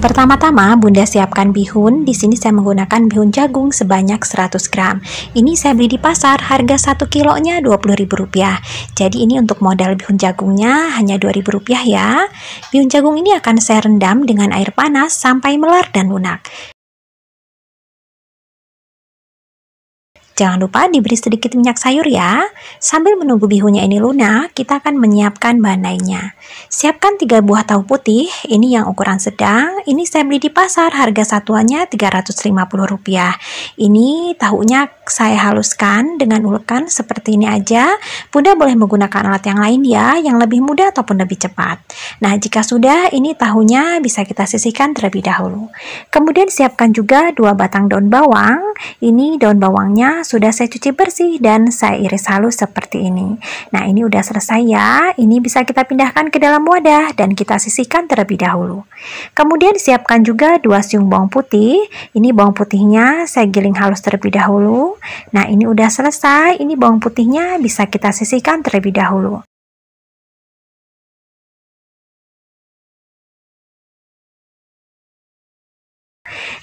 Pertama-tama Bunda siapkan bihun. Di sini saya menggunakan bihun jagung sebanyak 100 gram. Ini saya beli di pasar, harga 1 kilonya Rp20.000. Jadi ini untuk modal bihun jagungnya hanya Rp2.000 ya. Bihun jagung ini akan saya rendam dengan air panas sampai melar dan lunak. Jangan lupa diberi sedikit minyak sayur ya. Sambil menunggu bihunnya ini lunak, kita akan menyiapkan bahan lainnya. Siapkan 3 buah tahu putih, ini yang ukuran sedang. Ini saya beli di pasar, harga satuannya Rp350. Ini tahunya saya haluskan dengan ulekan seperti ini aja. Bunda boleh menggunakan alat yang lain ya, yang lebih mudah ataupun lebih cepat. Nah, jika sudah, ini tahunya bisa kita sisihkan terlebih dahulu. Kemudian siapkan juga 2 batang daun bawang. Ini daun bawangnya sudah saya cuci bersih dan saya iris halus seperti ini. Nah, ini udah selesai ya. Ini bisa kita pindahkan ke dalam wadah dan kita sisihkan terlebih dahulu. Kemudian siapkan juga dua siung bawang putih. Ini bawang putihnya saya giling halus terlebih dahulu. Nah, ini udah selesai. Ini bawang putihnya bisa kita sisihkan terlebih dahulu.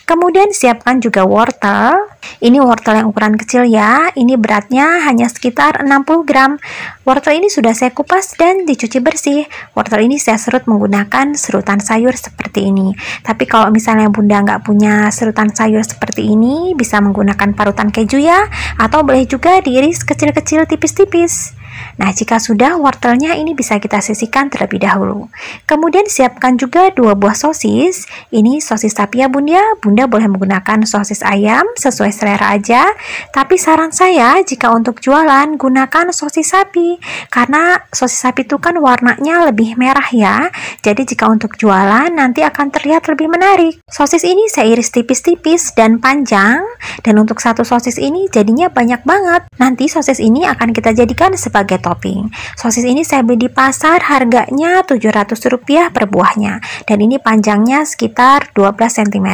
Kemudian siapkan juga wortel. Ini wortel yang ukuran kecil ya. Ini beratnya hanya sekitar 60 gram. Wortel ini sudah saya kupas dan dicuci bersih. Wortel ini saya serut menggunakan serutan sayur seperti ini. Tapi kalau misalnya bunda nggak punya serutan sayur seperti ini, bisa menggunakan parutan keju ya. Atau boleh juga diiris kecil-kecil tipis-tipis. Nah, jika sudah wortelnya ini bisa kita sisihkan terlebih dahulu. Kemudian siapkan juga dua buah sosis. Ini sosis sapi ya bunda. Bunda boleh menggunakan sosis ayam sesuai selera aja. Tapi saran saya jika untuk jualan gunakan sosis sapi. Karena sosis sapi itu kan warnanya lebih merah ya. Jadi jika untuk jualan nanti akan terlihat lebih menarik. Sosis ini saya iris tipis-tipis dan panjang. Dan untuk satu sosis ini jadinya banyak banget. Nanti sosis ini akan kita jadikan sebagai sebagai topping. Sosis ini saya beli di pasar harganya Rp700 per buahnya dan ini panjangnya sekitar 12 cm.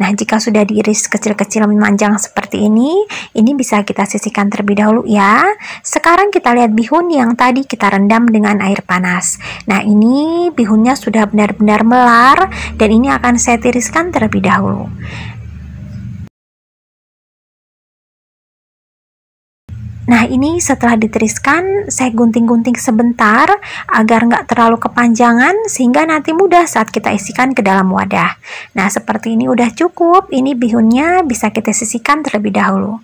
Nah, jika sudah diiris kecil-kecil memanjang seperti ini, ini bisa kita sisihkan terlebih dahulu ya. Sekarang kita lihat bihun yang tadi kita rendam dengan air panas. Nah, ini bihunnya sudah benar-benar melar dan ini akan saya tiriskan terlebih dahulu. Nah ini setelah ditiriskan saya gunting-gunting sebentar agar nggak terlalu kepanjangan sehingga nanti mudah saat kita isikan ke dalam wadah. Nah seperti ini udah cukup, ini bihunnya bisa kita sisihkan terlebih dahulu.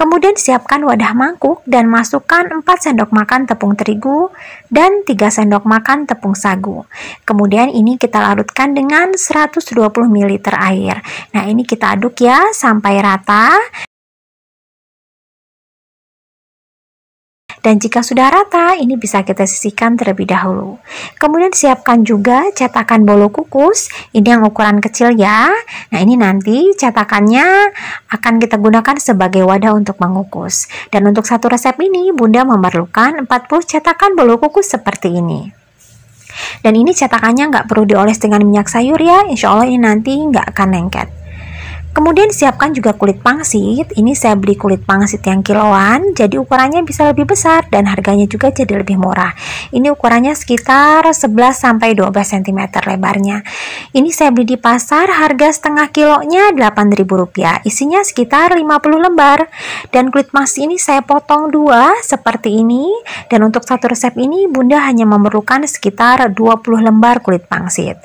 Kemudian siapkan wadah mangkuk dan masukkan 4 sendok makan tepung terigu dan 3 sendok makan tepung sagu. Kemudian ini kita larutkan dengan 120 ml air. Nah ini kita aduk ya sampai rata. Dan jika sudah rata, ini bisa kita sisihkan terlebih dahulu. Kemudian siapkan juga cetakan bolu kukus. Ini yang ukuran kecil ya. Nah, ini nanti cetakannya akan kita gunakan sebagai wadah untuk mengukus. Dan untuk satu resep ini, Bunda memerlukan 40 cetakan bolu kukus seperti ini. Dan ini cetakannya nggak perlu dioles dengan minyak sayur ya, insya Allah ini nanti nggak akan lengket. Kemudian siapkan juga kulit pangsit. Ini saya beli kulit pangsit yang kiloan, jadi ukurannya bisa lebih besar dan harganya juga jadi lebih murah. Ini ukurannya sekitar 11 sampai 12 cm lebarnya. Ini saya beli di pasar, harga setengah kilonya Rp8.000. Isinya sekitar 50 lembar. Dan kulit pangsit ini saya potong dua seperti ini. Dan untuk satu resep ini Bunda hanya memerlukan sekitar 20 lembar kulit pangsit.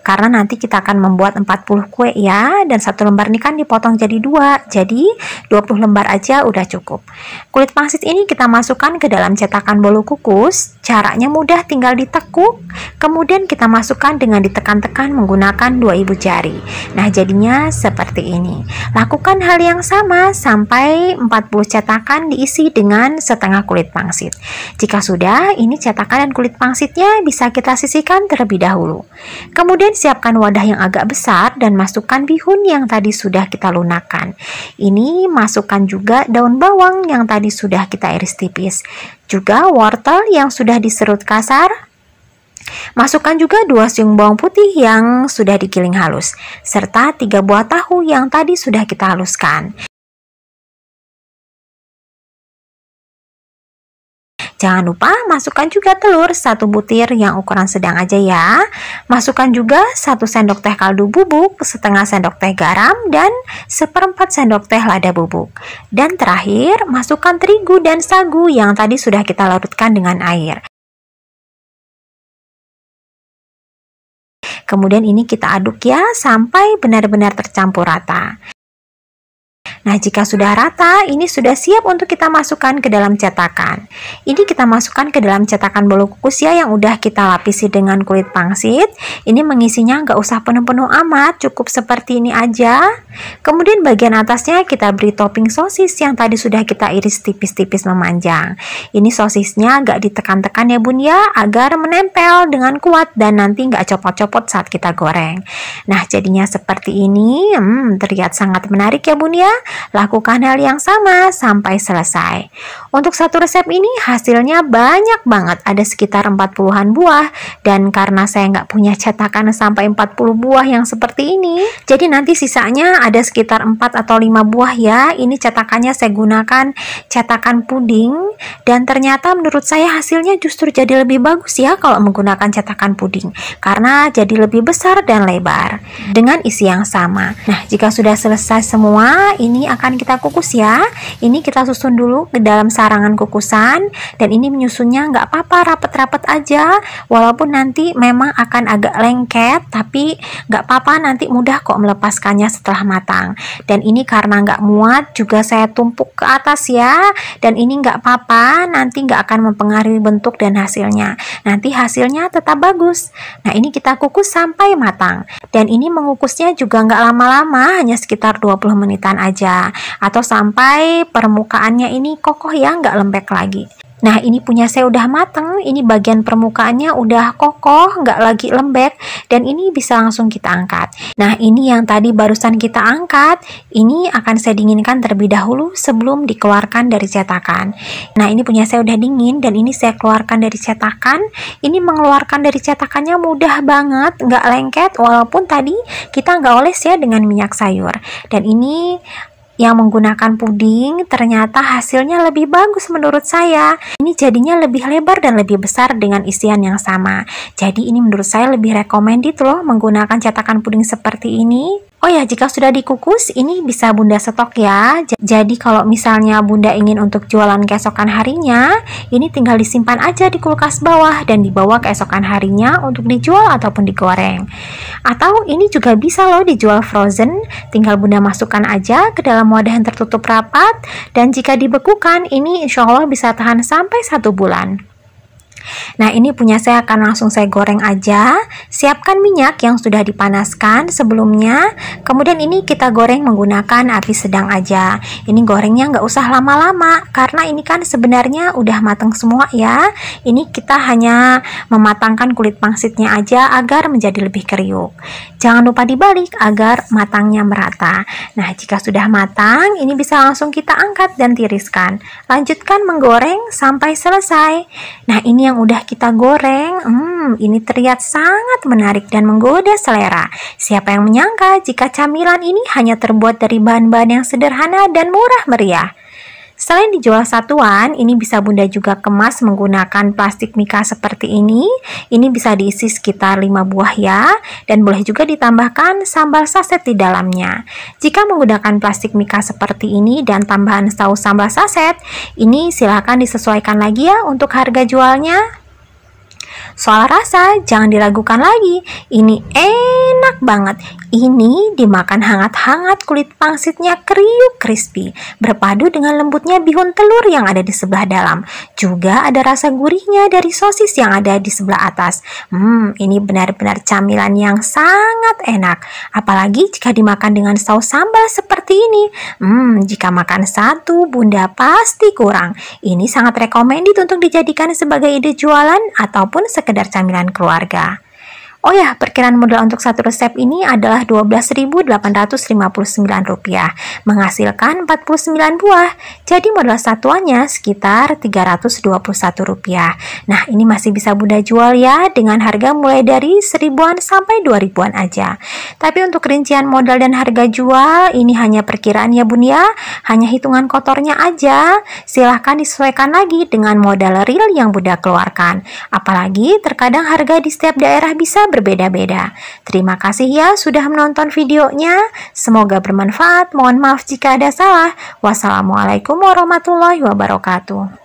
Karena nanti kita akan membuat 40 kue ya dan satu lembar ini kan dipotong jadi dua, jadi 20 lembar aja udah cukup. Kulit pangsit ini kita masukkan ke dalam cetakan bolu kukus, caranya mudah tinggal ditekuk, kemudian kita masukkan dengan ditekan-tekan menggunakan dua ibu jari. Nah jadinya seperti ini. Lakukan hal yang sama sampai 40 cetakan diisi dengan setengah kulit pangsit. Jika sudah, ini cetakan dan kulit pangsitnya bisa kita sisihkan terlebih dahulu. Kemudian siapkan wadah yang agak besar dan masukkan bihun yang tadi sudah kita lunakkan. Ini masukkan juga daun bawang yang tadi sudah kita iris tipis. Juga wortel yang sudah diserut kasar. Masukkan juga dua siung bawang putih yang sudah digiling halus, serta tiga buah tahu yang tadi sudah kita haluskan. Jangan lupa masukkan juga telur satu butir yang ukuran sedang aja ya. Masukkan juga satu sendok teh kaldu bubuk, setengah sendok teh garam, dan seperempat sendok teh lada bubuk. Dan terakhir, masukkan terigu dan sagu yang tadi sudah kita larutkan dengan air. Kemudian ini kita aduk ya sampai benar-benar tercampur rata. Nah, jika sudah rata, ini sudah siap untuk kita masukkan ke dalam cetakan. Ini kita masukkan ke dalam cetakan bolu kukus ya yang udah kita lapisi dengan kulit pangsit. Ini mengisinya nggak usah penuh-penuh amat, cukup seperti ini aja. Kemudian bagian atasnya kita beri topping sosis yang tadi sudah kita iris tipis-tipis memanjang. Ini sosisnya nggak ditekan-tekan ya bun ya, agar menempel dengan kuat dan nanti nggak copot-copot saat kita goreng. Nah, jadinya seperti ini, hmm, terlihat sangat menarik ya bun ya. Lakukan hal yang sama sampai selesai. Untuk satu resep ini hasilnya banyak banget, ada sekitar 40-an buah. Dan karena saya nggak punya cetakan sampai 40 buah yang seperti ini, jadi nanti sisanya ada sekitar 4 atau 5 buah ya. Ini cetakannya saya gunakan cetakan puding. Dan ternyata menurut saya hasilnya justru jadi lebih bagus ya kalau menggunakan cetakan puding. Karena jadi lebih besar dan lebar. Dengan isi yang sama. Nah, jika sudah selesai semua, ini akan kita kukus ya. Ini kita susun dulu ke dalam sarangan kukusan. Dan ini menyusunnya nggak apa-apa rapet-rapet aja. Walaupun nanti memang akan agak lengket tapi nggak apa-apa nanti mudah kok melepaskannya setelah matang. Dan ini karena nggak muat juga saya tumpuk ke atas ya. Dan ini nggak apa-apa nanti nggak akan mempengaruhi bentuk dan hasilnya. Nanti hasilnya tetap bagus. Nah ini kita kukus sampai matang. Dan ini mengukusnya juga nggak lama-lama hanya sekitar 20 menitan aja atau sampai permukaannya ini kokoh ya nggak lembek lagi Nah ini punya saya udah mateng, ini bagian permukaannya udah kokoh, nggak lagi lembek, dan ini bisa langsung kita angkat. Nah ini yang tadi barusan kita angkat, ini akan saya dinginkan terlebih dahulu sebelum dikeluarkan dari cetakan. Nah ini punya saya udah dingin, dan ini saya keluarkan dari cetakan. Ini mengeluarkan dari cetakannya mudah banget, nggak lengket, walaupun tadi kita nggak oles ya dengan minyak sayur. Dan ini yang menggunakan puding ternyata hasilnya lebih bagus menurut saya. Ini jadinya lebih lebar dan lebih besar dengan isian yang sama. Jadi ini menurut saya lebih recommended loh menggunakan cetakan puding seperti ini. Oh ya, jika sudah dikukus, ini bisa Bunda stok ya. Jadi kalau misalnya Bunda ingin untuk jualan keesokan harinya, ini tinggal disimpan aja di kulkas bawah dan dibawa keesokan harinya untuk dijual ataupun digoreng. Atau ini juga bisa loh dijual frozen, tinggal Bunda masukkan aja ke dalam wadah yang tertutup rapat dan jika dibekukan, ini insya Allah bisa tahan sampai satu bulan. Nah ini punya saya akan langsung saya goreng aja. Siapkan minyak yang sudah dipanaskan sebelumnya. Kemudian ini kita goreng menggunakan api sedang aja. Ini gorengnya nggak usah lama-lama Karena ini kan sebenarnya udah matang semua ya. Ini kita hanya mematangkan kulit pangsitnya aja agar menjadi lebih kriuk Jangan lupa dibalik agar matangnya merata. Nah jika sudah matang ini bisa langsung kita angkat dan tiriskan. Lanjutkan menggoreng sampai selesai. Nah ini yang yang udah kita goreng, hmm, ini terlihat sangat menarik dan menggoda selera. Siapa yang menyangka jika camilan ini hanya terbuat dari bahan-bahan yang sederhana dan murah meriah? Selain dijual satuan, ini bisa Bunda juga kemas menggunakan plastik mika seperti ini. Ini bisa diisi sekitar 5 buah ya, dan boleh juga ditambahkan sambal saset di dalamnya. Jika menggunakan plastik mika seperti ini dan tambahan saus sambal saset, ini silahkan disesuaikan lagi ya untuk harga jualnya. Soal rasa, jangan diragukan lagi. Ini enak banget. Ini dimakan hangat-hangat kulit pangsitnya kriuk crispy, berpadu dengan lembutnya bihun telur yang ada di sebelah dalam. Juga ada rasa gurihnya dari sosis yang ada di sebelah atas. Hmm, ini benar-benar camilan yang sangat enak. Apalagi jika dimakan dengan saus sambal seperti ini. Hmm, jika makan satu, bunda pasti kurang. Ini sangat recommended untuk dijadikan sebagai ide jualan ataupun camilan keluarga. Oh ya, perkiraan modal untuk satu resep ini adalah Rp12.859, menghasilkan 49 buah. Jadi modal satuannya sekitar Rp321. Nah, ini masih bisa Bunda jual ya dengan harga mulai dari seribuan sampai dua ribuan aja. Tapi untuk rincian modal dan harga jual ini hanya perkiraan ya Bun ya, hanya hitungan kotornya aja. Silahkan disesuaikan lagi dengan modal real yang Bunda keluarkan. Apalagi terkadang harga di setiap daerah bisa berbeda-beda. Terima kasih ya sudah menonton videonya. Semoga bermanfaat. Mohon maaf jika ada salah. Wassalamualaikum warahmatullahi wabarakatuh.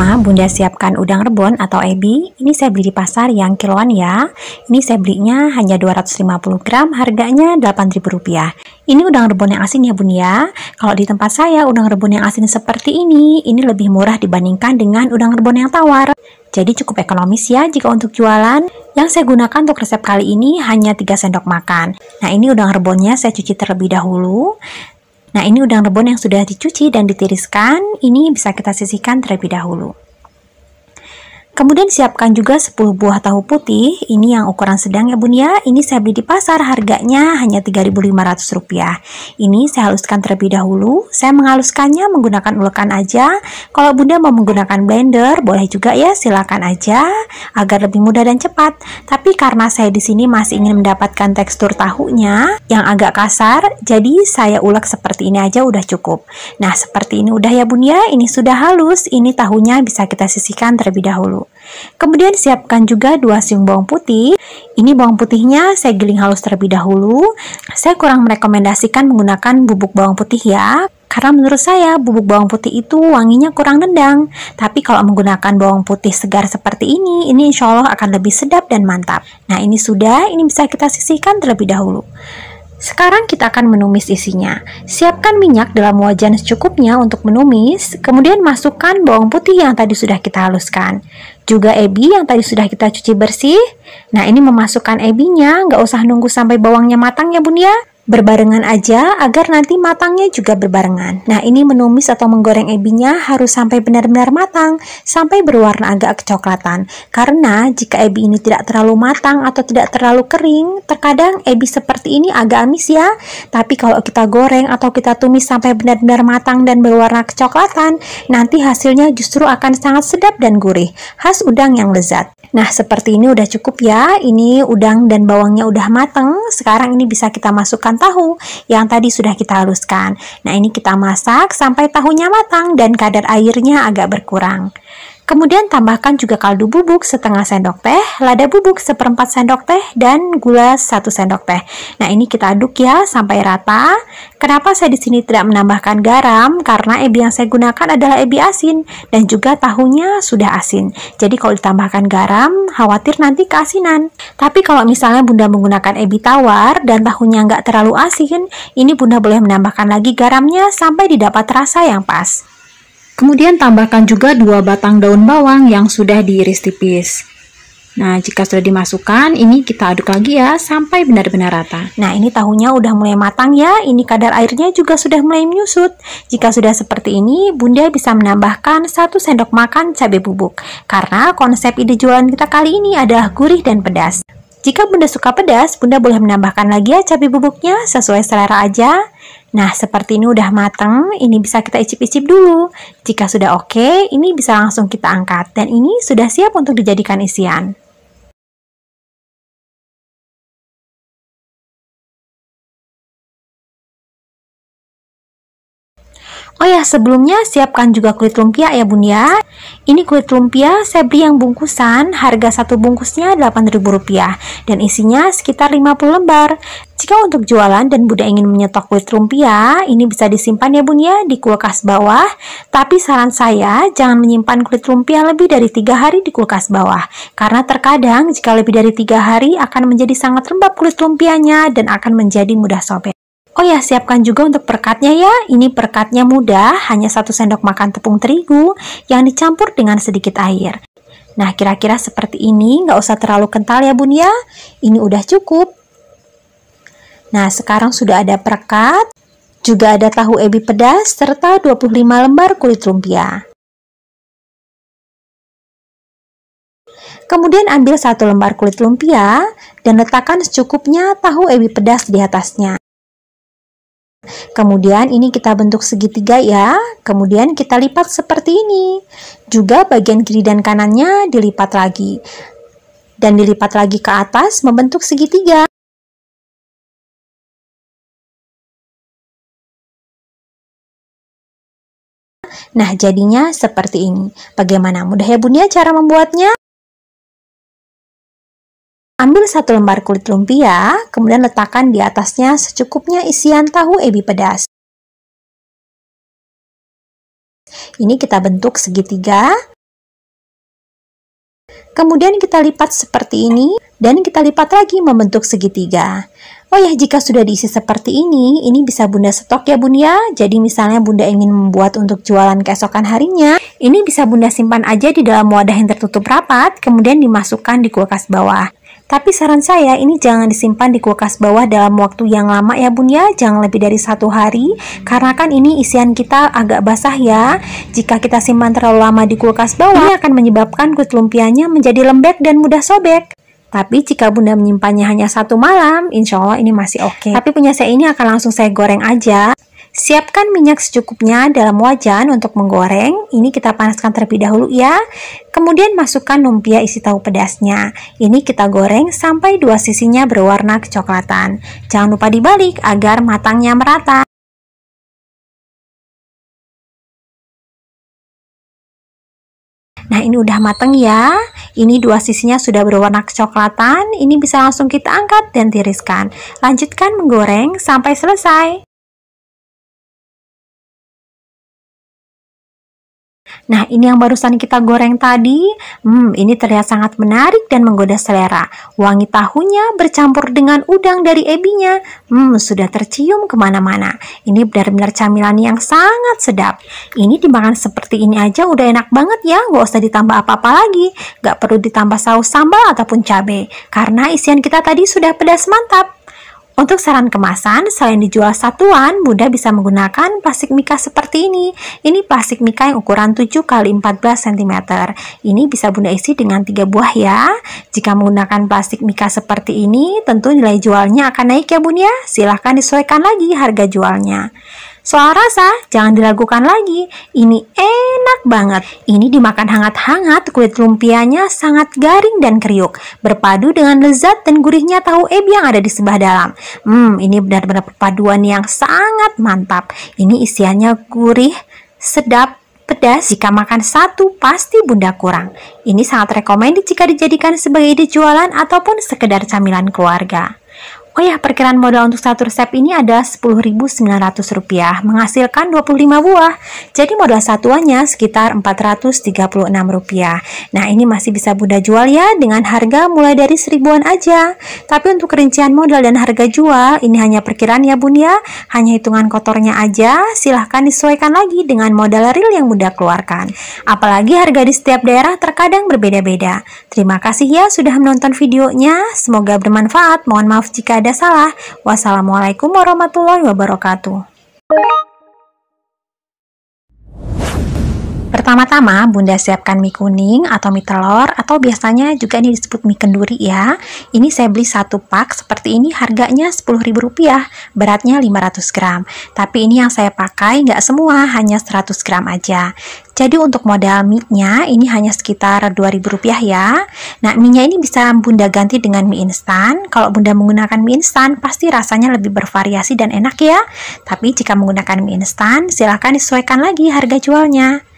Ma, Bunda siapkan udang rebon atau ebi. Ini saya beli di pasar yang kiloan ya. Ini saya belinya hanya 250 gram, harganya Rp8.000. Ini udang rebon yang asin ya Bun ya. Kalau di tempat saya udang rebon yang asin seperti ini, ini lebih murah dibandingkan dengan udang rebon yang tawar. Jadi cukup ekonomis ya jika untuk jualan. Yang saya gunakan untuk resep kali ini hanya 3 sendok makan. Nah ini udang rebonnya saya cuci terlebih dahulu. Nah, ini udang rebon yang sudah dicuci dan ditiriskan, ini bisa kita sisihkan terlebih dahulu. Kemudian siapkan juga 10 buah tahu putih, ini yang ukuran sedang ya bun ya, ini saya beli di pasar harganya hanya Rp3.500. Ini saya haluskan terlebih dahulu, saya menghaluskannya menggunakan ulekan aja, kalau bunda mau menggunakan blender boleh juga ya silakan aja agar lebih mudah dan cepat. Tapi karena saya di sini masih ingin mendapatkan tekstur tahunya yang agak kasar, jadi saya ulek seperti ini aja udah cukup. Nah seperti ini udah ya bun ya, ini sudah halus, ini tahunya bisa kita sisihkan terlebih dahulu. Kemudian siapkan juga 2 siung bawang putih. Ini bawang putihnya saya giling halus terlebih dahulu. Saya kurang merekomendasikan menggunakan bubuk bawang putih ya. Karena menurut saya bubuk bawang putih itu wanginya kurang nendang. Tapi kalau menggunakan bawang putih segar seperti ini, ini insya Allah akan lebih sedap dan mantap. Nah ini sudah, ini bisa kita sisihkan terlebih dahulu. Sekarang kita akan menumis isinya. Siapkan minyak dalam wajan secukupnya untuk menumis, kemudian masukkan bawang putih yang tadi sudah kita haluskan. Juga ebi yang tadi sudah kita cuci bersih. Nah ini memasukkan ebinya, nggak usah nunggu sampai bawangnya matang ya bun ya berbarengan aja agar nanti matangnya juga berbarengan. Nah, ini menumis atau menggoreng ebinya harus sampai benar-benar matang, sampai berwarna agak kecoklatan. Karena jika ebi ini tidak terlalu matang atau tidak terlalu kering, terkadang ebi seperti ini agak amis ya. Tapi kalau kita goreng atau kita tumis sampai benar-benar matang dan berwarna kecoklatan, nanti hasilnya justru akan sangat sedap dan gurih, khas udang yang lezat. Nah, seperti ini udah cukup ya. Ini udang dan bawangnya udah mateng. Sekarang ini bisa kita masukkan tahu yang tadi sudah kita haluskan. Nah, ini kita masak sampai tahunya matang dan kadar airnya agak berkurang. Kemudian tambahkan juga kaldu bubuk setengah sendok teh, lada bubuk seperempat sendok teh, dan gula satu sendok teh. Nah ini kita aduk ya sampai rata. Kenapa saya di sini tidak menambahkan garam? Karena ebi yang saya gunakan adalah ebi asin dan juga tahunya sudah asin. Jadi kalau ditambahkan garam, khawatir nanti keasinan. Tapi kalau misalnya bunda menggunakan ebi tawar dan tahunya nggak terlalu asin, ini bunda boleh menambahkan lagi garamnya sampai didapat rasa yang pas. Kemudian tambahkan juga dua batang daun bawang yang sudah diiris tipis. Nah, jika sudah dimasukkan, ini kita aduk lagi ya sampai benar-benar rata. Nah, ini tahunya udah mulai matang ya. Ini kadar airnya juga sudah mulai menyusut. Jika sudah seperti ini, Bunda bisa menambahkan satu sendok makan cabai bubuk. Karena konsep ide jualan kita kali ini adalah gurih dan pedas. Jika Bunda suka pedas, Bunda boleh menambahkan lagi ya cabai bubuknya sesuai selera aja. Nah, seperti ini udah mateng, ini bisa kita icip-icip dulu. Jika sudah oke, ini bisa langsung kita angkat. Dan ini sudah siap untuk dijadikan isian. Oh ya, sebelumnya siapkan juga kulit lumpia ya bun ya. Ini kulit lumpia saya beli yang bungkusan, harga satu bungkusnya Rp8.000 dan isinya sekitar 50 lembar. Jika untuk jualan dan Bunda ingin menyetok kulit lumpia, ini bisa disimpan ya bun ya di kulkas bawah. Tapi saran saya, jangan menyimpan kulit lumpia lebih dari tiga hari di kulkas bawah. Karena terkadang jika lebih dari tiga hari akan menjadi sangat lembab kulit lumpianya dan akan menjadi mudah sobek. Oh ya, siapkan juga untuk perkatnya ya. Ini perkatnya mudah, hanya satu sendok makan tepung terigu yang dicampur dengan sedikit air. Nah, kira-kira seperti ini, nggak usah terlalu kental ya bun ya. Ini udah cukup. Nah, sekarang sudah ada perkat, juga ada tahu ebi pedas, serta 25 lembar kulit lumpia. Kemudian ambil satu lembar kulit lumpia dan letakkan secukupnya tahu ebi pedas di atasnya. Kemudian ini kita bentuk segitiga ya. Kemudian kita lipat seperti ini. Juga bagian kiri dan kanannya dilipat lagi. Dan dilipat lagi ke atas membentuk segitiga. Nah, jadinya seperti ini. Bagaimana mudah ya bunda cara membuatnya? Ambil satu lembar kulit lumpia, kemudian letakkan di atasnya secukupnya isian tahu ebi pedas. Ini kita bentuk segitiga. Kemudian kita lipat seperti ini dan kita lipat lagi membentuk segitiga. Oh ya, jika sudah diisi seperti ini, ini bisa Bunda stok ya Bunda ya. Jadi misalnya Bunda ingin membuat untuk jualan keesokan harinya, ini bisa Bunda simpan aja di dalam wadah yang tertutup rapat, kemudian dimasukkan di kulkas bawah. Tapi saran saya ini jangan disimpan di kulkas bawah dalam waktu yang lama ya bun ya, jangan lebih dari satu hari karena kan ini isian kita agak basah ya. Jika kita simpan terlalu lama di kulkas bawah, ini akan menyebabkan kulit lumpianya menjadi lembek dan mudah sobek. Tapi jika bunda menyimpannya hanya satu malam, insya Allah ini masih oke. Okay. Tapi punya saya ini akan langsung saya goreng aja. Siapkan minyak secukupnya dalam wajan untuk menggoreng. Ini kita panaskan terlebih dahulu ya. Kemudian masukkan lumpia isi tahu pedasnya. Ini kita goreng sampai dua sisinya berwarna kecoklatan. Jangan lupa dibalik agar matangnya merata. Nah ini udah mateng ya Ini dua sisinya sudah berwarna kecoklatan Ini bisa langsung kita angkat dan tiriskan Lanjutkan menggoreng sampai selesai Nah, ini yang barusan kita goreng tadi, hmm, ini terlihat sangat menarik dan menggoda selera. Wangi tahunya bercampur dengan udang dari ebinya, hmm, sudah tercium ke mana-mana. Ini benar-benar camilan yang sangat sedap. Ini dimakan seperti ini aja udah enak banget ya, nggak usah ditambah apa-apa lagi. Nggak perlu ditambah saus sambal ataupun cabai, karena isian kita tadi sudah pedas mantap. Untuk saran kemasan, selain dijual satuan, Bunda bisa menggunakan plastik mika seperti ini. Ini plastik mika yang ukuran 7 x 14 cm. Ini bisa Bunda isi dengan 3 buah ya. Jika menggunakan plastik mika seperti ini, tentu nilai jualnya akan naik ya Bunda ya. Silahkan disesuaikan lagi harga jualnya. Soal rasa, jangan diragukan lagi. Ini enak banget. Ini dimakan hangat-hangat, kulit lumpianya sangat garing dan kriuk. Berpadu dengan lezat dan gurihnya tahu ebi yang ada di sebelah dalam. Hmm, ini benar-benar perpaduan yang sangat mantap. Ini isiannya gurih, sedap, pedas jika makan satu pasti bunda kurang. Ini sangat rekomendasi jika dijadikan sebagai ide jualan ataupun sekedar camilan keluarga. Oh ya, perkiraan modal untuk satu resep ini adalah Rp10.900, menghasilkan 25 buah. Jadi modal satuannya sekitar Rp436. Nah, ini masih bisa Bunda jual ya dengan harga mulai dari seribuan aja. Tapi untuk rincian modal dan harga jual, ini hanya perkiraan ya Bunda, ya. hanya hitungan kotornya aja. Silahkan disesuaikan lagi dengan modal real yang Bunda keluarkan. Apalagi harga di setiap daerah terkadang berbeda-beda. Terima kasih ya sudah menonton videonya. Semoga bermanfaat. Mohon maaf jika ada ada salah. Wassalamualaikum warahmatullahi wabarakatuh. Pertama-tama, Bunda siapkan mie kuning atau mie telur atau biasanya juga ini disebut mie kenduri ya. Ini saya beli satu pak seperti ini harganya Rp10.000, beratnya 500 gram. Tapi ini yang saya pakai nggak semua, hanya 100 gram aja. Jadi untuk modal mie-nya ini hanya sekitar Rp2.000 ya. Nah, mie-nya ini bisa Bunda ganti dengan mie instan. Kalau Bunda menggunakan mie instan, pasti rasanya lebih bervariasi dan enak ya. Tapi jika menggunakan mie instan, silahkan disesuaikan lagi harga jualnya.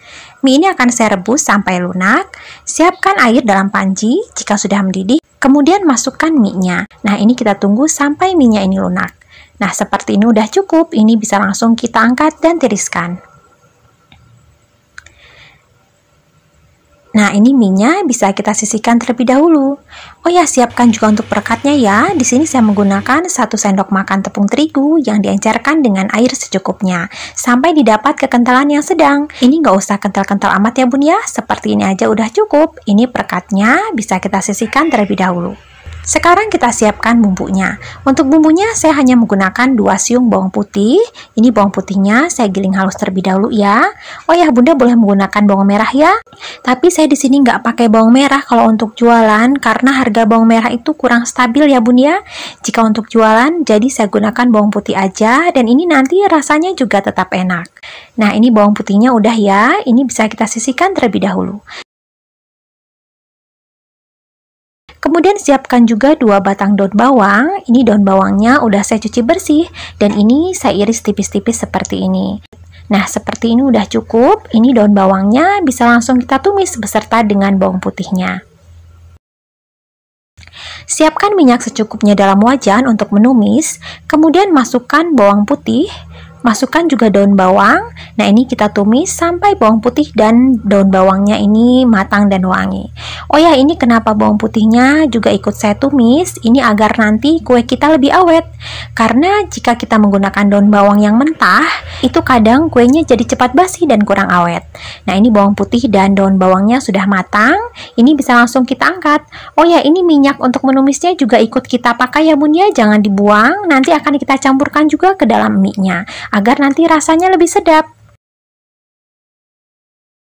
Mie ini akan saya rebus sampai lunak. Siapkan air dalam panci jika sudah mendidih, kemudian masukkan mie-nya. Nah, ini kita tunggu sampai mie-nya ini lunak. Nah, seperti ini udah cukup. Ini bisa langsung kita angkat dan tiriskan. Nah, ini minyak bisa kita sisihkan terlebih dahulu. Oh ya, siapkan juga untuk perekatnya ya. Di sini saya menggunakan satu sendok makan tepung terigu yang diencerkan dengan air secukupnya sampai didapat kekentalan yang sedang. Ini nggak usah kental-kental amat ya bun ya. Seperti ini aja udah cukup. Ini perekatnya bisa kita sisihkan terlebih dahulu. Sekarang kita siapkan bumbunya. Untuk bumbunya saya hanya menggunakan 2 siung bawang putih. Ini bawang putihnya saya giling halus terlebih dahulu ya. Oh ya, Bunda boleh menggunakan bawang merah ya. Tapi saya di sini nggak pakai bawang merah kalau untuk jualan karena harga bawang merah itu kurang stabil ya Bun ya. Jika untuk jualan, jadi saya gunakan bawang putih aja dan ini nanti rasanya juga tetap enak. Nah, ini bawang putihnya udah ya. Ini bisa kita sisihkan terlebih dahulu. Kemudian siapkan juga dua batang daun bawang. Ini daun bawangnya udah saya cuci bersih dan ini saya iris tipis-tipis seperti ini. Nah, seperti ini udah cukup. Ini daun bawangnya bisa langsung kita tumis beserta dengan bawang putihnya. Siapkan minyak secukupnya dalam wajan untuk menumis, kemudian masukkan bawang putih, Masukkan juga daun bawang. Nah, ini kita tumis sampai bawang putih dan daun bawangnya ini matang dan wangi. Oh ya, ini kenapa bawang putihnya juga ikut saya tumis? Ini agar nanti kue kita lebih awet. Karena jika kita menggunakan daun bawang yang mentah, itu kadang kuenya jadi cepat basi dan kurang awet. Nah, ini bawang putih dan daun bawangnya sudah matang. Ini bisa langsung kita angkat. Oh ya, ini minyak untuk menumisnya juga ikut kita pakai ya bun ya. Jangan dibuang, nanti akan kita campurkan juga ke dalam mie-nya agar nanti rasanya lebih sedap.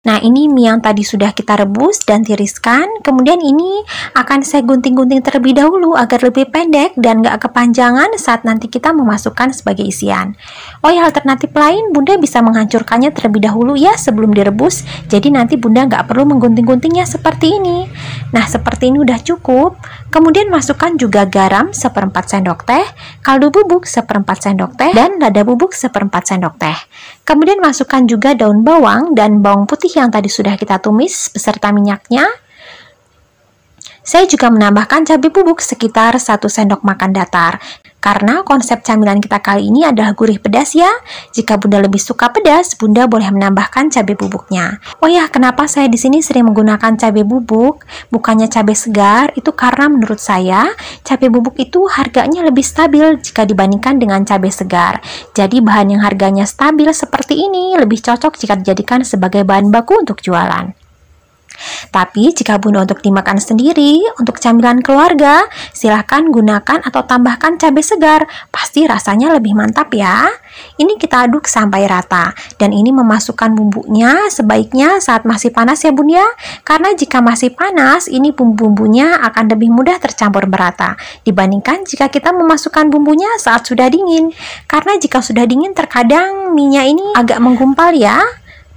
Nah, ini mie yang tadi sudah kita rebus dan tiriskan. Kemudian ini akan saya gunting-gunting terlebih dahulu agar lebih pendek dan gak kepanjangan saat nanti kita memasukkan sebagai isian. Oh ya, alternatif lain Bunda bisa menghancurkannya terlebih dahulu ya sebelum direbus. Jadi nanti Bunda gak perlu menggunting-guntingnya seperti ini. Nah, seperti ini udah cukup. Kemudian masukkan juga garam seperempat sendok teh, kaldu bubuk seperempat sendok teh, dan lada bubuk seperempat sendok teh. Kemudian masukkan juga daun bawang dan bawang putih yang tadi sudah kita tumis beserta minyaknya. Saya juga menambahkan cabai bubuk sekitar 1 sendok makan datar. Karena konsep camilan kita kali ini adalah gurih pedas ya. Jika Bunda lebih suka pedas, Bunda boleh menambahkan cabai bubuknya. Oh ya, kenapa saya di sini sering menggunakan cabai bubuk, bukannya cabai segar? Itu karena menurut saya, cabai bubuk itu harganya lebih stabil jika dibandingkan dengan cabai segar. Jadi bahan yang harganya stabil seperti ini lebih cocok jika dijadikan sebagai bahan baku untuk jualan. Tapi jika bunda untuk dimakan sendiri, untuk camilan keluarga, silahkan gunakan atau tambahkan cabai segar. Pasti rasanya lebih mantap ya. Ini kita aduk sampai rata. Dan ini memasukkan bumbunya sebaiknya saat masih panas ya bun ya. Karena jika masih panas, ini bumbu-bumbunya akan lebih mudah tercampur merata. Dibandingkan jika kita memasukkan bumbunya saat sudah dingin. Karena jika sudah dingin terkadang minyak ini agak menggumpal ya.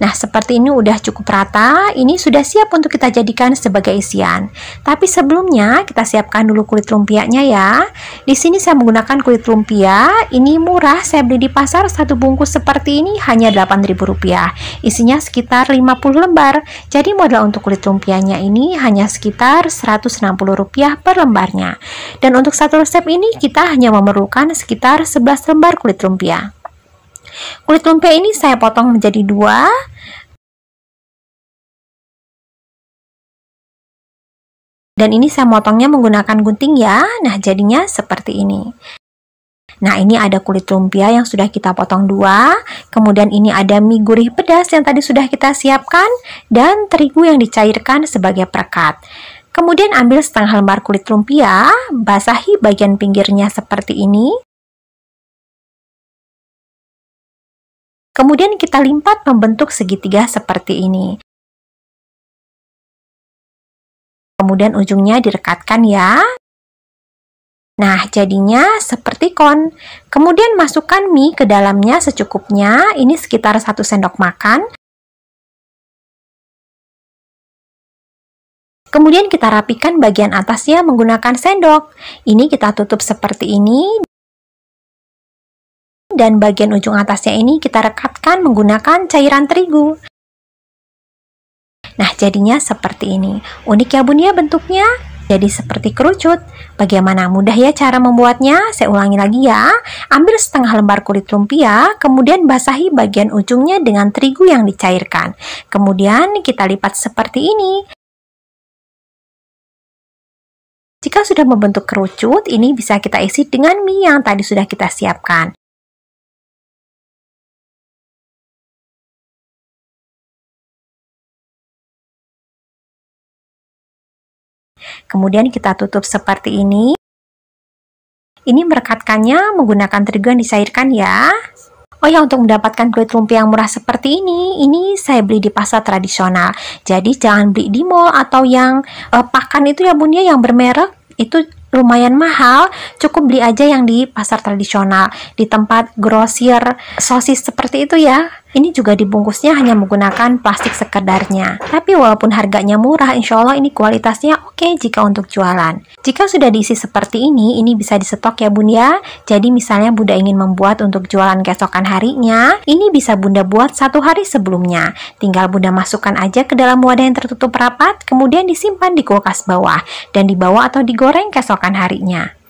Nah, seperti ini udah cukup rata. Ini sudah siap untuk kita jadikan sebagai isian. Tapi sebelumnya kita siapkan dulu kulit lumpianya ya. Di sini saya menggunakan kulit lumpia. Ini murah, saya beli di pasar satu bungkus seperti ini hanya Rp8.000. Isinya sekitar 50 lembar. Jadi modal untuk kulit lumpianya ini hanya sekitar Rp160 per lembarnya. Dan untuk satu resep ini kita hanya memerlukan sekitar 11 lembar kulit lumpia. Kulit lumpia ini saya potong menjadi dua. Dan ini saya motongnya menggunakan gunting ya. Nah, jadinya seperti ini. Nah, ini ada kulit lumpia yang sudah kita potong dua. Kemudian ini ada mie gurih pedas yang tadi sudah kita siapkan. Dan terigu yang dicairkan sebagai perekat. Kemudian ambil setengah lembar kulit lumpia, basahi bagian pinggirnya seperti ini. Kemudian kita lipat membentuk segitiga seperti ini. Kemudian ujungnya direkatkan ya. Nah, jadinya seperti kon. Kemudian masukkan mie ke dalamnya secukupnya, ini sekitar 1 sendok makan. Kemudian kita rapikan bagian atasnya menggunakan sendok. Ini kita tutup seperti ini dan bagian ujung atasnya ini kita rekatkan menggunakan cairan terigu. Nah, jadinya seperti ini. Unik ya bun ya bentuknya? Jadi seperti kerucut. Bagaimana mudah ya cara membuatnya? Saya ulangi lagi ya. Ambil setengah lembar kulit lumpia, kemudian basahi bagian ujungnya dengan terigu yang dicairkan. Kemudian kita lipat seperti ini. Jika sudah membentuk kerucut, ini bisa kita isi dengan mie yang tadi sudah kita siapkan. Kemudian kita tutup seperti ini. Ini merekatkannya menggunakan terigu yang dicairkan ya. Oh ya, untuk mendapatkan kulit lumpia yang murah seperti ini, ini saya beli di pasar tradisional. Jadi jangan beli di mall atau yang uh, pakan itu ya bun ya, yang bermerek itu lumayan mahal, cukup beli aja yang di pasar tradisional, di tempat grosir sosis seperti itu ya. Ini juga dibungkusnya hanya menggunakan plastik sekedarnya. Tapi walaupun harganya murah, insya Allah ini kualitasnya oke jika untuk jualan. Jika sudah diisi seperti ini, ini bisa disetok ya bun ya. Jadi misalnya bunda ingin membuat untuk jualan keesokan harinya, ini bisa bunda buat satu hari sebelumnya. Tinggal bunda masukkan aja ke dalam wadah yang tertutup rapat, kemudian disimpan di kulkas bawah, dan dibawa atau digoreng keesokan harinya.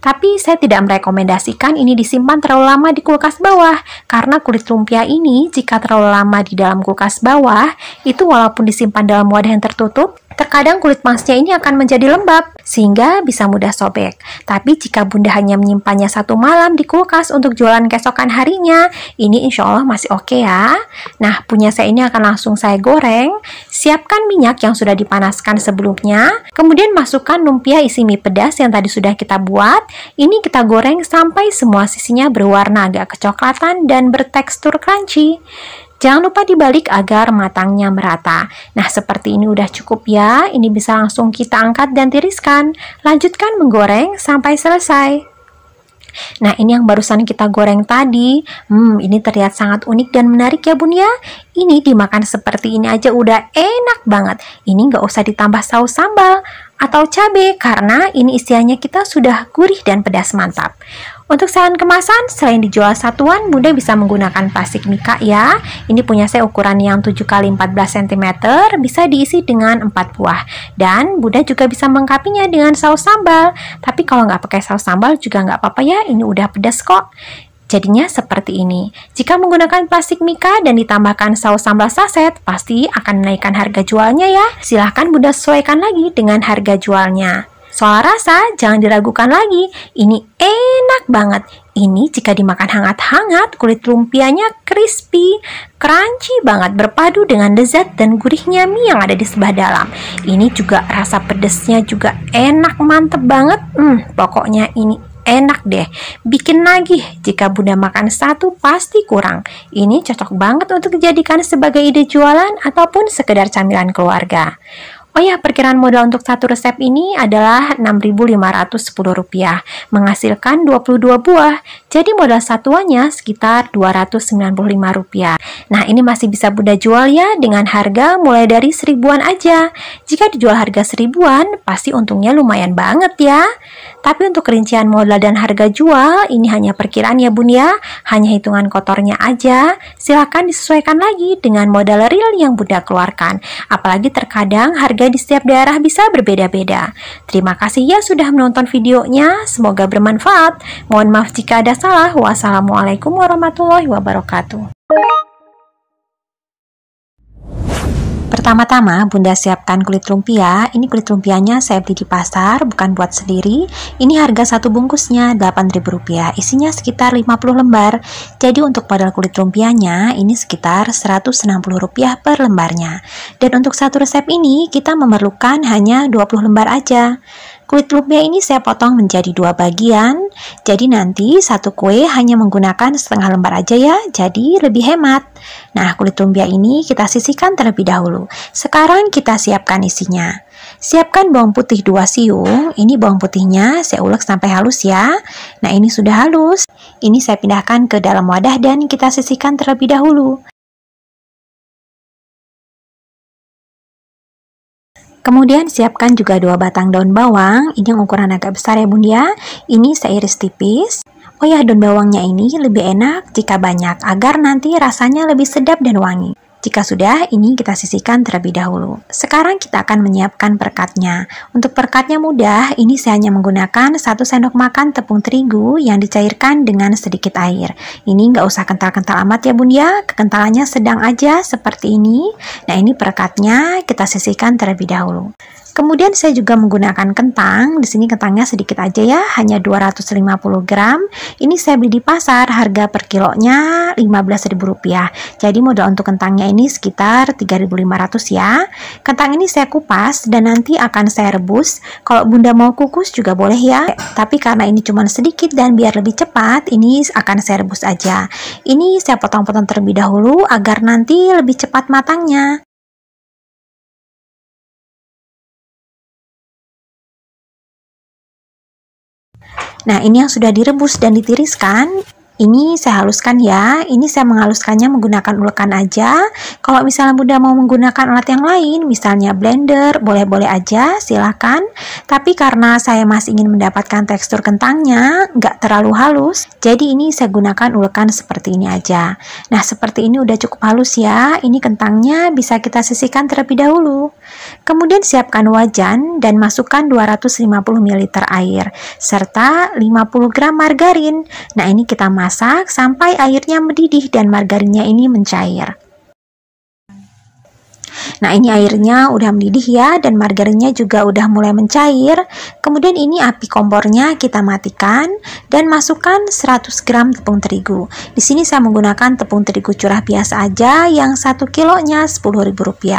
Tapi saya tidak merekomendasikan ini disimpan terlalu lama di kulkas bawah, karena kulit lumpia ini jika terlalu lama di dalam kulkas bawah, itu walaupun disimpan dalam wadah yang tertutup, terkadang kulit emasnya ini akan menjadi lembab, sehingga bisa mudah sobek. Tapi jika bunda hanya menyimpannya satu malam di kulkas untuk jualan keesokan harinya, ini insya Allah masih oke okay ya. Nah, punya saya ini akan langsung saya goreng. Siapkan minyak yang sudah dipanaskan sebelumnya, kemudian masukkan lumpia isi mie pedas yang tadi sudah kita buat. Ini kita goreng sampai semua sisinya berwarna agak kecoklatan dan bertekstur crunchy. Jangan lupa dibalik agar matangnya merata. Nah, seperti ini udah cukup ya. Ini bisa langsung kita angkat dan tiriskan. Lanjutkan menggoreng sampai selesai. Nah, ini yang barusan kita goreng tadi. Hmm, ini terlihat sangat unik dan menarik ya bun ya. Ini dimakan seperti ini aja udah enak banget. Ini nggak usah ditambah saus sambal atau cabai karena ini isiannya kita sudah gurih dan pedas mantap. Untuk saran kemasan, selain dijual satuan, Bunda bisa menggunakan plastik mika ya. Ini punya saya ukuran yang 7 x 14 cm, bisa diisi dengan 4 buah. Dan Bunda juga bisa mengkapinya dengan saus sambal. Tapi kalau nggak pakai saus sambal juga nggak apa-apa ya, ini udah pedas kok. Jadinya seperti ini. Jika menggunakan plastik mika dan ditambahkan saus sambal saset, pasti akan menaikkan harga jualnya ya. Silahkan Bunda sesuaikan lagi dengan harga jualnya. Soal rasa, jangan diragukan lagi. Ini enak banget. Ini jika dimakan hangat-hangat, kulit lumpianya crispy, crunchy banget, berpadu dengan lezat dan gurihnya mie yang ada di sebelah dalam. Ini juga rasa pedesnya juga enak, mantep banget. Hmm, pokoknya ini enak deh. Bikin lagi, jika bunda makan satu pasti kurang. Ini cocok banget untuk dijadikan sebagai ide jualan ataupun sekedar camilan keluarga. Oh ya, perkiraan modal untuk satu resep ini adalah Rp6.510, menghasilkan 22 buah. Jadi modal satuannya sekitar Rp295. Nah, ini masih bisa Bunda jual ya dengan harga mulai dari seribuan aja. Jika dijual harga seribuan, pasti untungnya lumayan banget ya. Tapi untuk rincian modal dan harga jual, ini hanya perkiraan ya bun ya, hanya hitungan kotornya aja. Silahkan disesuaikan lagi dengan modal real yang bunda keluarkan. Apalagi terkadang harga di setiap daerah bisa berbeda-beda. Terima kasih ya sudah menonton videonya, semoga bermanfaat. Mohon maaf jika ada salah. Wassalamualaikum warahmatullahi wabarakatuh. Pertama-tama, Bunda siapkan kulit lumpia. Ini kulit lumpianya saya beli di pasar, bukan buat sendiri. Ini harga satu bungkusnya Rp8.000. Isinya sekitar 50 lembar. Jadi untuk modal kulit lumpianya ini sekitar Rp160 per lembarnya. Dan untuk satu resep ini kita memerlukan hanya 20 lembar aja. Kulit lumpia ini saya potong menjadi dua bagian, jadi nanti satu kue hanya menggunakan setengah lembar aja ya, jadi lebih hemat. Nah, kulit lumpia ini kita sisihkan terlebih dahulu. Sekarang kita siapkan isinya. Siapkan bawang putih dua siung, ini bawang putihnya saya ulek sampai halus ya. Nah, ini sudah halus. Ini saya pindahkan ke dalam wadah dan kita sisihkan terlebih dahulu. Kemudian siapkan juga dua batang daun bawang, ini yang ukuran agak besar ya bun ya. Ini saya iris tipis. Oh ya, daun bawangnya ini lebih enak jika banyak, agar nanti rasanya lebih sedap dan wangi. Jika sudah, ini kita sisihkan terlebih dahulu. Sekarang kita akan menyiapkan perkatnya. Untuk perkatnya mudah, ini saya hanya menggunakan satu sendok makan tepung terigu yang dicairkan dengan sedikit air. Ini nggak usah kental-kental amat ya bun ya, kekentalannya sedang aja seperti ini. Nah ini perkatnya kita sisihkan terlebih dahulu. Kemudian saya juga menggunakan kentang. Di sini kentangnya sedikit aja ya, hanya 250 gram. Ini saya beli di pasar, harga per kilonya Rp15.000. Jadi modal untuk kentangnya ini sekitar 3.500 ya. Kentang ini saya kupas dan nanti akan saya rebus. Kalau Bunda mau kukus juga boleh ya. Tapi karena ini cuma sedikit dan biar lebih cepat, ini akan saya rebus aja. Ini saya potong-potong terlebih dahulu agar nanti lebih cepat matangnya. Nah, ini yang sudah direbus dan ditiriskan, ini saya haluskan ya. Ini saya menghaluskannya menggunakan ulekan aja. Kalau misalnya Bunda mau menggunakan alat yang lain, misalnya blender, boleh-boleh aja, silahkan. Tapi karena saya masih ingin mendapatkan tekstur kentangnya, nggak terlalu halus, jadi ini saya gunakan ulekan seperti ini aja. Nah, seperti ini udah cukup halus ya. Ini kentangnya bisa kita sisihkan terlebih dahulu. Kemudian siapkan wajan dan masukkan 250 ml air, serta 50 gram margarin. Nah, ini kita masak masak sampai airnya mendidih dan margarinnya ini mencair. Nah ini airnya udah mendidih ya dan margarinnya juga udah mulai mencair. Kemudian ini api kompornya kita matikan dan masukkan 100 gram tepung terigu. Di sini saya menggunakan tepung terigu curah biasa aja yang 1 kilonya Rp10.000.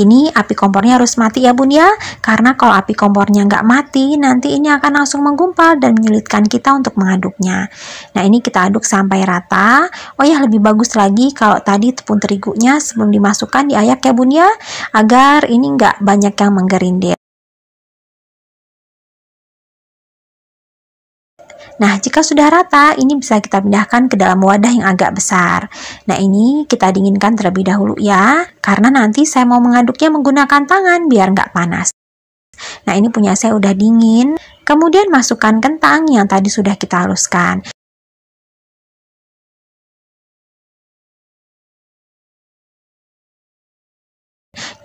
Ini api kompornya harus mati ya bun ya karena kalau api kompornya nggak mati nanti ini akan langsung menggumpal dan menyulitkan kita untuk mengaduknya. Nah ini kita aduk sampai rata. Oh ya lebih bagus lagi kalau tadi tepung terigunya sebelum dimasukkan diayak ya bun ya agar ini nggak banyak yang menggerindir. Nah, jika sudah rata, ini bisa kita pindahkan ke dalam wadah yang agak besar. Nah, ini kita dinginkan terlebih dahulu ya, karena nanti saya mau mengaduknya menggunakan tangan biar nggak panas. Nah, ini punya saya udah dingin. Kemudian masukkan kentang yang tadi sudah kita haluskan.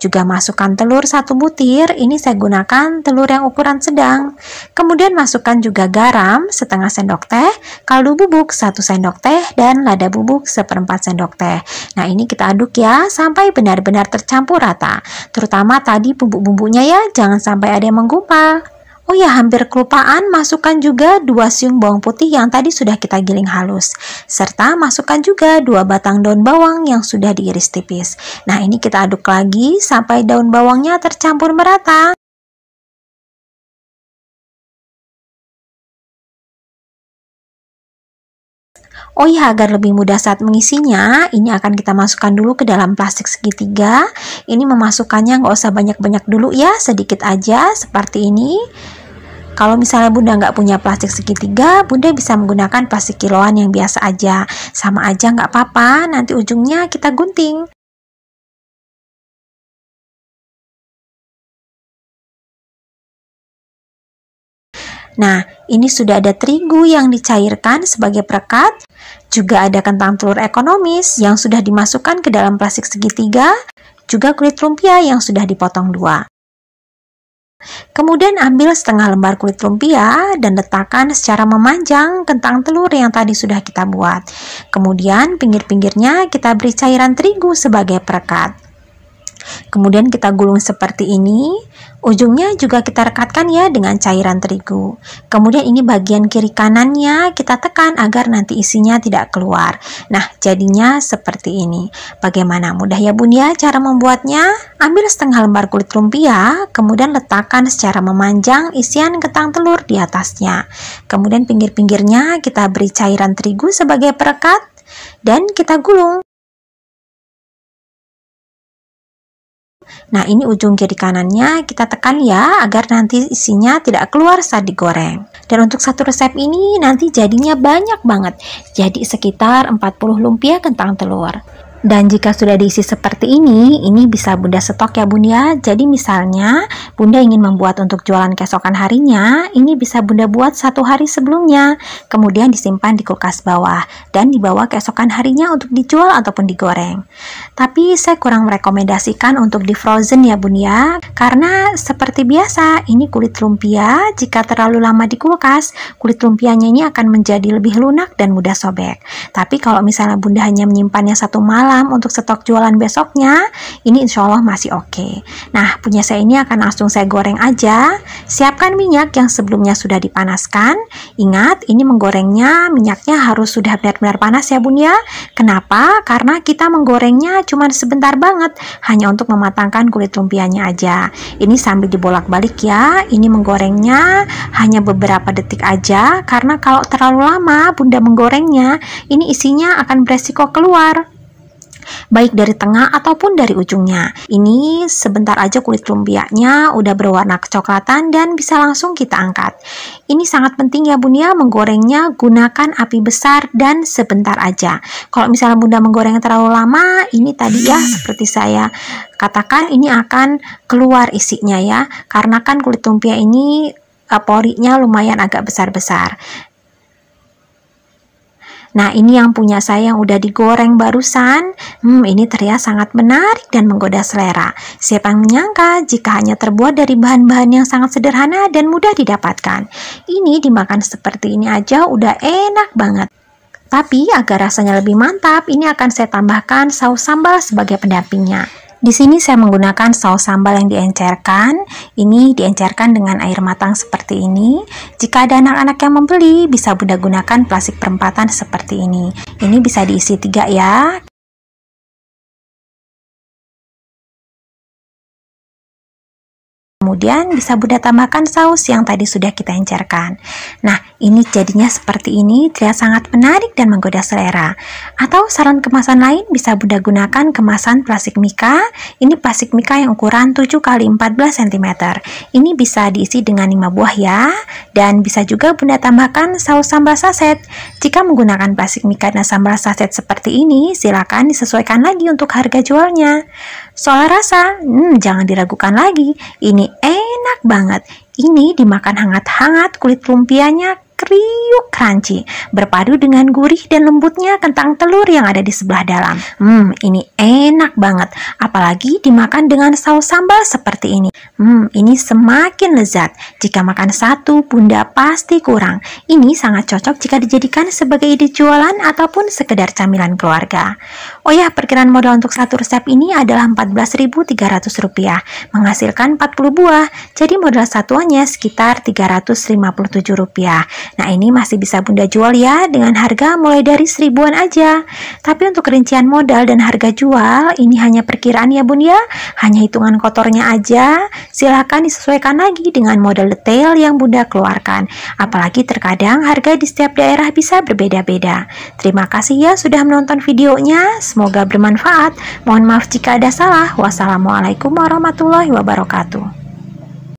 Juga masukkan telur satu butir, ini saya gunakan telur yang ukuran sedang. Kemudian masukkan juga garam setengah sendok teh, kaldu bubuk satu sendok teh, dan lada bubuk seperempat sendok teh. Nah ini kita aduk ya sampai benar-benar tercampur rata. Terutama tadi bumbu-bumbunya ya, jangan sampai ada yang menggumpal. Oh ya, hampir kelupaan, masukkan juga dua siung bawang putih yang tadi sudah kita giling halus. Serta masukkan juga dua batang daun bawang yang sudah diiris tipis. Nah, ini kita aduk lagi sampai daun bawangnya tercampur merata. Oh iya, agar lebih mudah saat mengisinya, ini akan kita masukkan dulu ke dalam plastik segitiga. Ini memasukkannya nggak usah banyak-banyak dulu ya, sedikit aja seperti ini. Kalau misalnya Bunda nggak punya plastik segitiga, Bunda bisa menggunakan plastik kiloan yang biasa aja. Sama aja nggak apa-apa, nanti ujungnya kita gunting. Nah, ini sudah ada terigu yang dicairkan sebagai perekat. Juga ada kentang telur ekonomis yang sudah dimasukkan ke dalam plastik segitiga. Juga kulit lumpia yang sudah dipotong dua. Kemudian ambil setengah lembar kulit lumpia dan letakkan secara memanjang kentang telur yang tadi sudah kita buat. Kemudian pinggir-pinggirnya kita beri cairan terigu sebagai perekat. Kemudian kita gulung seperti ini Ujungnya juga kita rekatkan ya dengan cairan terigu. Kemudian ini bagian kiri kanannya kita tekan agar nanti isinya tidak keluar. Nah, jadinya seperti ini. Bagaimana mudah ya bun ya cara membuatnya? Ambil setengah lembar kulit lumpia, kemudian letakkan secara memanjang isian ketang telur di atasnya. Kemudian pinggir-pinggirnya kita beri cairan terigu sebagai perekat dan kita gulung. Nah, ini ujung kiri kanannya kita tekan ya agar nanti isinya tidak keluar saat digoreng. Dan untuk satu resep ini nanti jadinya banyak banget. Jadi sekitar 40 lumpia kentang telur. Dan jika sudah diisi seperti ini, ini bisa Bunda stok ya Bunda. ya. Jadi misalnya Bunda ingin membuat untuk jualan keesokan harinya, ini bisa Bunda buat satu hari sebelumnya, kemudian disimpan di kulkas bawah, dan dibawa keesokan harinya untuk dijual ataupun digoreng. Tapi saya kurang merekomendasikan untuk di frozen ya Bunda, ya, karena seperti biasa, ini kulit lumpia, jika terlalu lama di kulkas, kulit lumpianya ini akan menjadi lebih lunak dan mudah sobek. Tapi kalau misalnya Bunda hanya menyimpannya satu malam, dalam untuk stok jualan besoknya, ini insya Allah masih oke. Okay. Nah, punya saya ini akan langsung saya goreng aja. Siapkan minyak yang sebelumnya sudah dipanaskan. Ingat, ini menggorengnya minyaknya harus sudah benar-benar panas ya bun ya. Kenapa? Karena kita menggorengnya cuma sebentar banget, hanya untuk mematangkan kulit lumpianya aja. Ini sambil dibolak-balik ya. Ini menggorengnya hanya beberapa detik aja, karena kalau terlalu lama bunda menggorengnya, ini isinya akan beresiko keluar baik dari tengah ataupun dari ujungnya. Ini sebentar aja kulit lumpianya udah berwarna kecoklatan dan bisa langsung kita angkat. Ini sangat penting ya bun ya, menggorengnya gunakan api besar dan sebentar aja. Kalau misalnya bunda menggoreng terlalu lama, ini tadi ya seperti saya katakan ini akan keluar isinya ya, karena kan kulit lumpia ini eh, porinya lumayan agak besar-besar. Nah, ini yang punya saya yang udah digoreng barusan. Hmm, ini terlihat sangat menarik dan menggoda selera. Siapa yang menyangka jika hanya terbuat dari bahan-bahan yang sangat sederhana dan mudah didapatkan. Ini dimakan seperti ini aja udah enak banget. Tapi agar rasanya lebih mantap, ini akan saya tambahkan saus sambal sebagai pendampingnya. Di sini saya menggunakan saus sambal yang diencerkan. Ini diencerkan dengan air matang seperti ini. Jika ada anak-anak yang membeli, bisa Bunda gunakan plastik perempatan seperti ini. Ini bisa diisi tiga ya. Kemudian bisa Bunda tambahkan saus yang tadi sudah kita encerkan. Nah, ini jadinya seperti ini, terlihat sangat menarik dan menggoda selera. Atau saran kemasan lain bisa Bunda gunakan kemasan plastik mika. Ini plastik mika yang ukuran 7 x 14 cm. Ini bisa diisi dengan 5 buah ya. Dan bisa juga Bunda tambahkan saus sambal saset. Jika menggunakan plastik mika dan sambal saset seperti ini, silakan disesuaikan lagi untuk harga jualnya. Soal rasa, hmm, jangan diragukan lagi. Ini enak banget. Ini dimakan hangat-hangat kulit lumpianya kriuk crunchy, berpadu dengan gurih dan lembutnya kentang telur yang ada di sebelah dalam. Hmm, ini enak banget, apalagi dimakan dengan saus sambal seperti ini. Hmm, ini semakin lezat. Jika makan satu, bunda pasti kurang. Ini sangat cocok jika dijadikan sebagai ide jualan ataupun sekedar camilan keluarga. Oh ya, perkiraan modal untuk satu resep ini adalah Rp14.300, menghasilkan 40 buah. Jadi modal satuannya sekitar Rp357. Nah ini masih bisa bunda jual ya dengan harga mulai dari seribuan aja. Tapi untuk rincian modal dan harga jual ini hanya perkiraan ya bun ya. Hanya hitungan kotornya aja. Silahkan disesuaikan lagi dengan model detail yang bunda keluarkan. Apalagi terkadang harga di setiap daerah bisa berbeda-beda. Terima kasih ya sudah menonton videonya. Semoga bermanfaat. Mohon maaf jika ada salah. Wassalamualaikum warahmatullahi wabarakatuh.